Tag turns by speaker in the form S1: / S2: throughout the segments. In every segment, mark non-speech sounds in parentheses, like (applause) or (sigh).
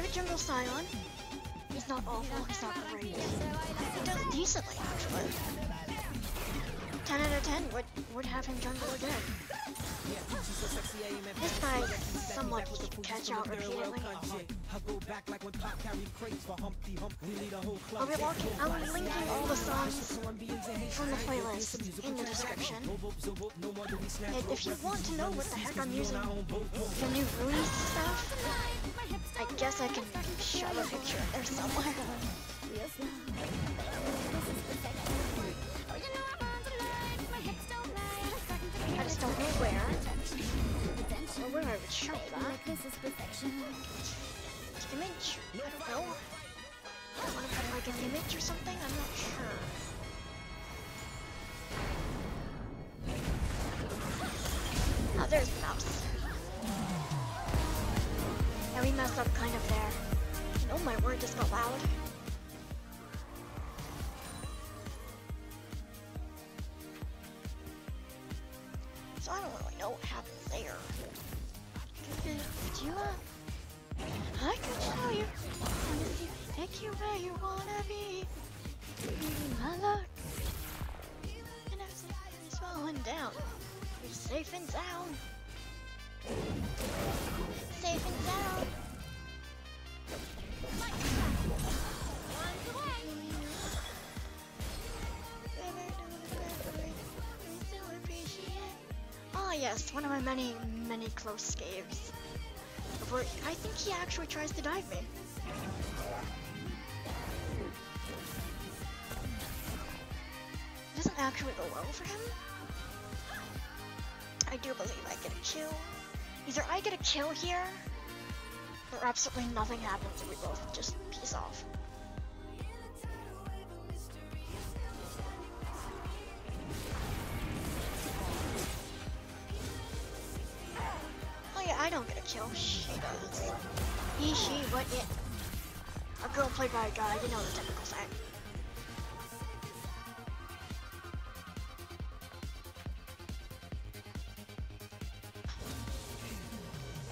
S1: We Jungle Sion. He's not awful, he's not great. He does decently, actually. 10 out of 10 would, would have him jungle again. This guy somewhat he can catch out repeatedly. I'll be walking, I'll be linking all the songs from the playlist in the description. And if you want to know what the heck I'm using, the new Rooney stuff, I guess I can shove a picture in there somewhere. I just don't know where. Or where I would show that. Image? I don't know. I want to put like an image or something? I'm not sure. Up kind of there. And oh my word, just got loud. So I don't really know what happened there. Do you, uh, I could show you. Take you where you wanna be. My luck. And everything's falling down. You're safe and sound. Safe and sound. Ah yes, one of my many, many close scaves. Before, I think he actually tries to dive me. doesn't actually go well for him. I do believe I get a kill. Either I get a kill here, or absolutely nothing happens and we both just peace off. Kill. shit. He, she, what, it. A girl played by a guy, you know the typical thing.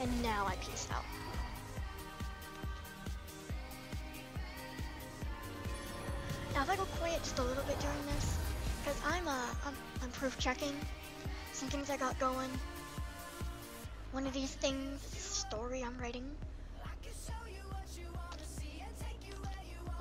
S1: And now I peace out. Now if I go quiet just a little bit during this, because I'm uh I'm, I'm proof checking some things I got going. One of these things is a story I'm writing. I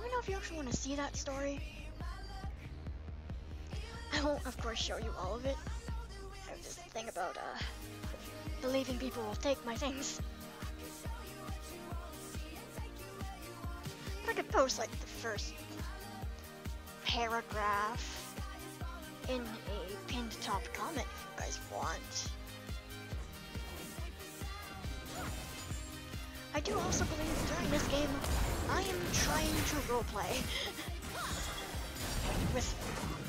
S1: don't know if you actually want to see that story. I won't, of course, show you all of it. I have this thing about uh believing people will take my things. I could post like the first paragraph in a pinned top comment if you guys want. Do also believe during this game I am trying to roleplay with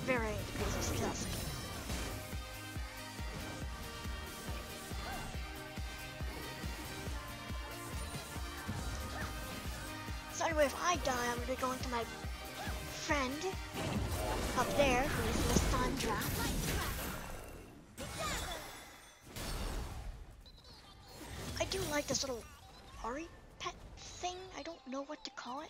S1: varying degrees of success. So anyway, if I die, I'm gonna be going to my friend up there, who is Lissandra. I do like this little Ahri pet thing. I don't know what to call it.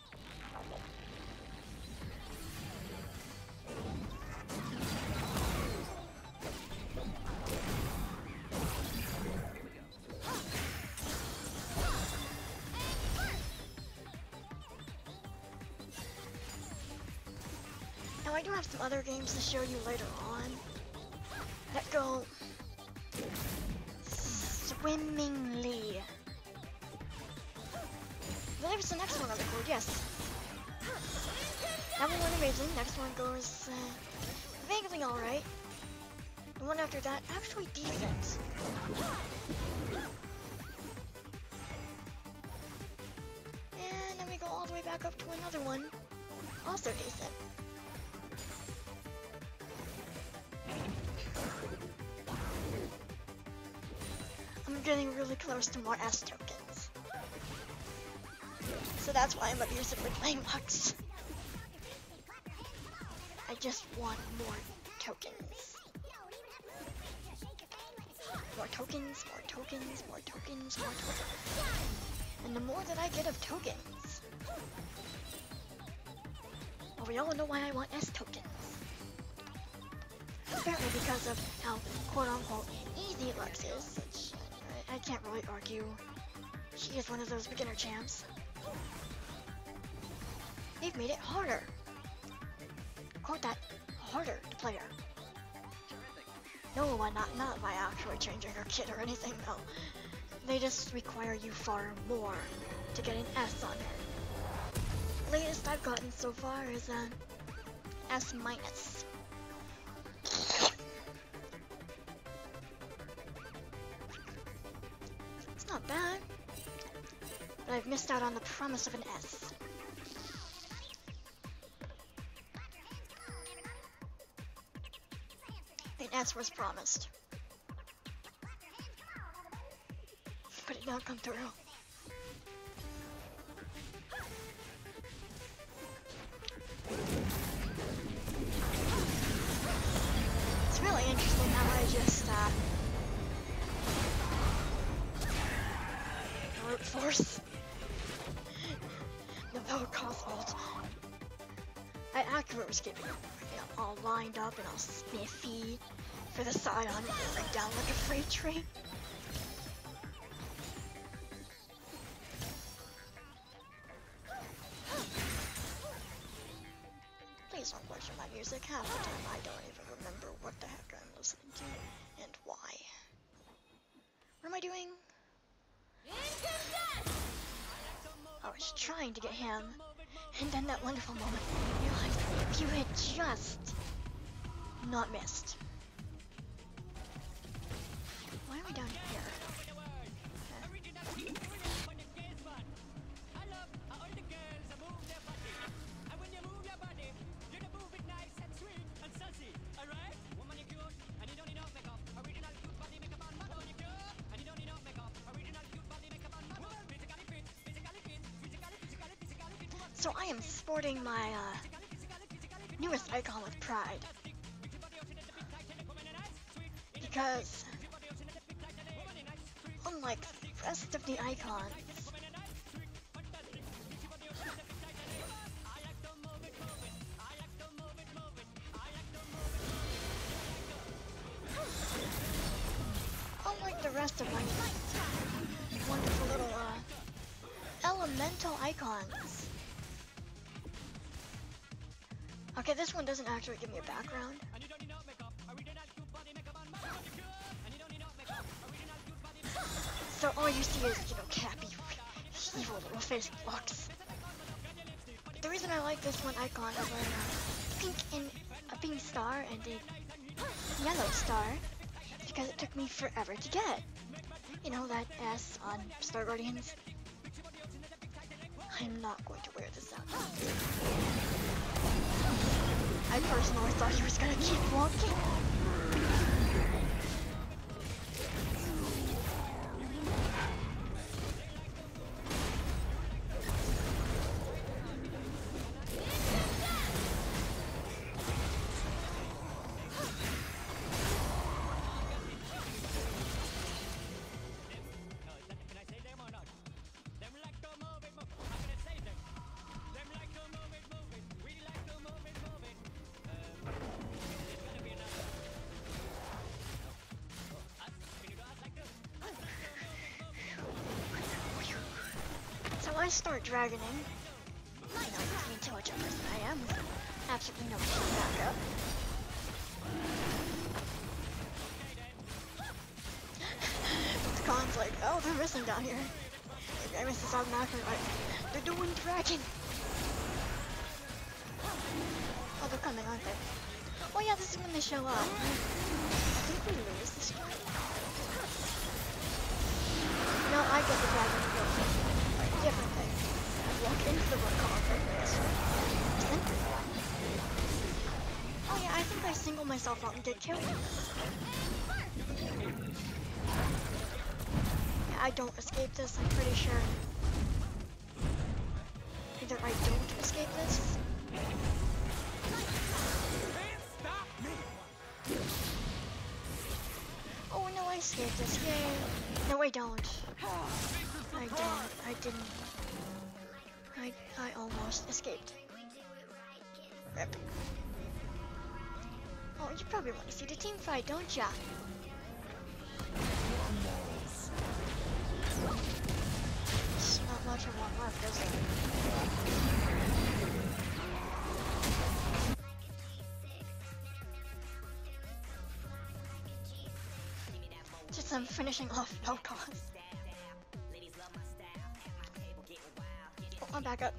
S1: Now I do have some other games to show you later on that go swimmingly. Yes. That one went amazing. Next one goes uh, vaguely alright. The one after that, actually decent. And then we go all the way back up to another one, also decent. I'm getting really close to more S tokens. That's why I'm abusive with playing Lux. I just want more tokens. More tokens, more tokens, more tokens, more tokens. And the more that I get of tokens? Well, we all know why I want S tokens. Apparently because of how quote-unquote easy Lux is, which I can't really argue. She is one of those beginner champs. They've made it harder. Quote that, harder to play her. No, not, not by actually changing her kit or anything, no. They just require you far more to get an S on her. Latest I've gotten so far is an S minus. It's not bad, but I've missed out on the promise of an S. An S was promised. But it not come through. It's really interesting how I just, uh, brute force the power cost ult. I accurate was know, all lined up and all sniffy for the side on right down like a freight train. Please don't question my music. Half the time I don't even remember what the heck I'm listening to and why. What am I doing? I was trying to get him, and then that wonderful moment, you realized if you had just not missed. Why are we down here? So I am sporting my uh, newest icon with pride. Because, the rest of the icons, (sighs) unlike the rest of my wonderful little uh, elemental icons, Okay, this one doesn't actually give me a background. So all you see is, you know, Cappy, evil little face blocks. The reason I like this one icon over a uh, pink and a pink star and a yellow star because it took me forever to get. You know that S on Star Guardians? I'm not going to wear this out. I personally thought he was gonna keep walking. I start dragoning. You know, the intelligent person I am, absolutely no backup. the con's like, oh, they're missing down here. I missed this automatically, right? They're doing dragon. Oh, they're coming, aren't they? Oh yeah, this is when they show up. I think we lose this one. No, I get the dragon like different thing. I walk into the like Oh yeah, I think I single myself out and get killed. Yeah, I don't escape this, I'm pretty sure. Either I don't escape this. Oh no, I escaped this, yay. No, I don't. I didn't. I didn't. I I almost escaped. Rip. Oh, you probably want to see the team fight, don't ya? It's not much of one left, is there? Just I'm finishing off no cause. I'm back up.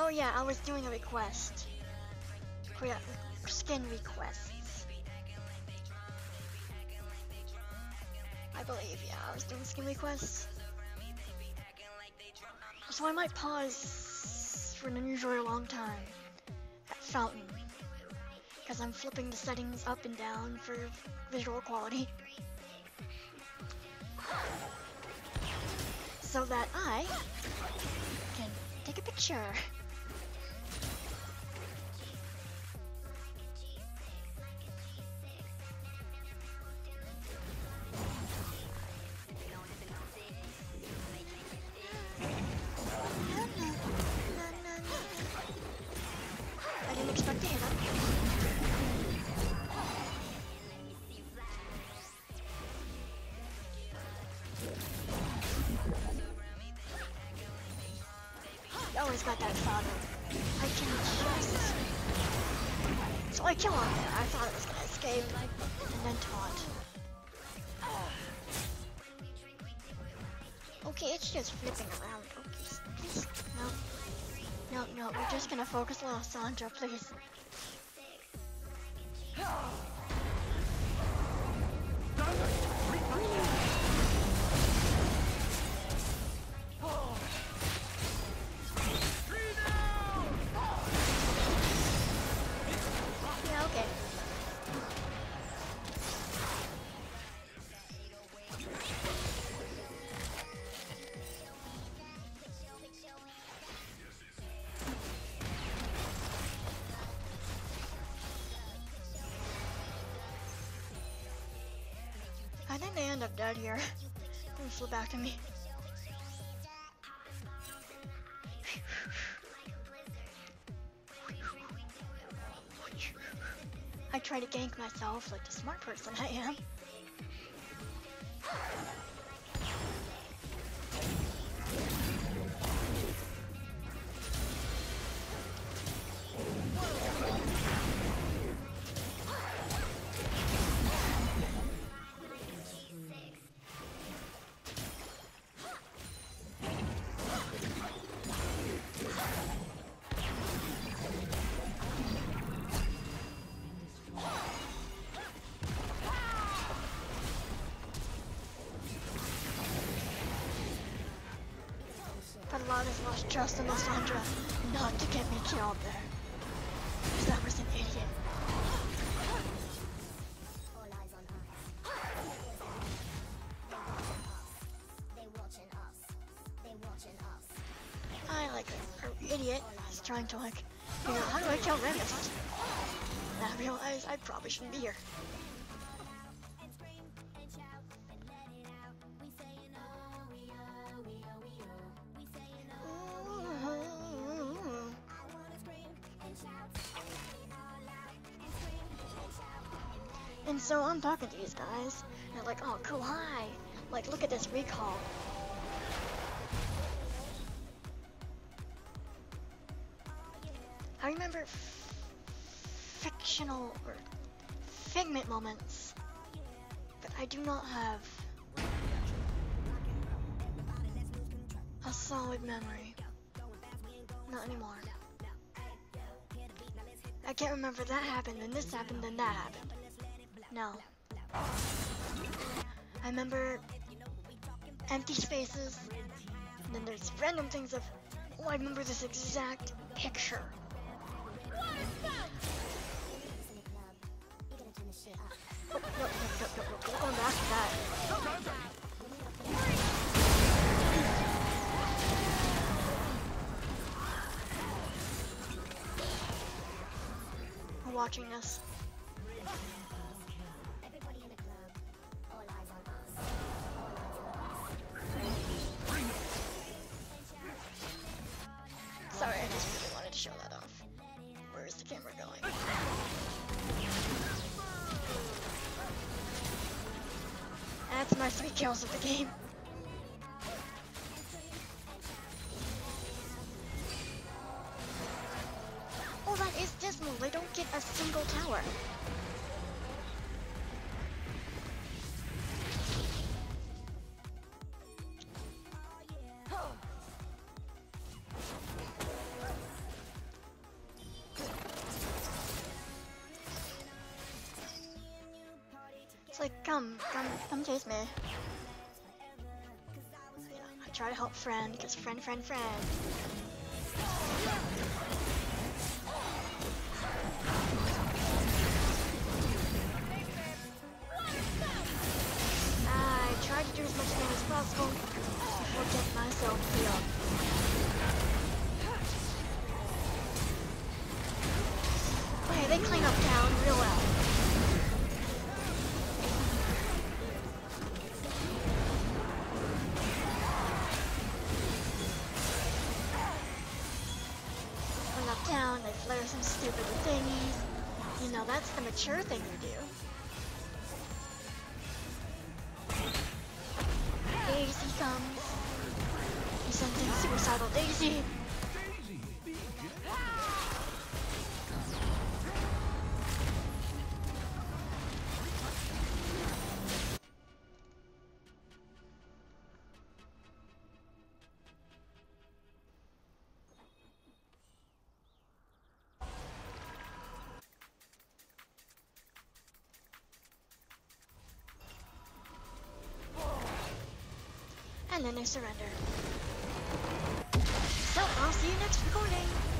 S1: Oh yeah, I was doing a request. Oh, yeah, skin requests. I believe, yeah, I was doing skin requests. So I might pause for an unusually long time at Fountain. Because I'm flipping the settings up and down for visual quality. So that I can take a picture. I kill him there. I thought it was gonna escape, and then taunt. (sighs) Okay, it's just flipping around. Okay, please, no. No, no, we're just gonna focus on Sandra, please. (gasps) end up dead here. They flew back to me. I try to gank myself like the smart person I am. But a lot has lost trust in Lissandra not to get me killed there. Because I was an idiot.
S2: All eyes on us. They watching us. They watching us.
S1: I like an idiot is trying to like figure out how do I kill Rivist? And I realize I probably shouldn't be here. Talking to these guys, they're like, oh, cool, hi. Like, look at this recall. I remember fictional or figment moments, but I do not have a solid memory. Not anymore. I can't remember that happened, then this happened, then that happened. No. I remember empty spaces, and then there's random things of, oh, I remember this exact picture. no, no, no, no, no, back to that. Watching this. Single tower. It's like, come, come, come chase me. I try to help friend, because friend, friend, friend. The mature thing to do. Daisy comes. He sends in suicidal Daisy. And then they surrender. So, I'll see you next recording.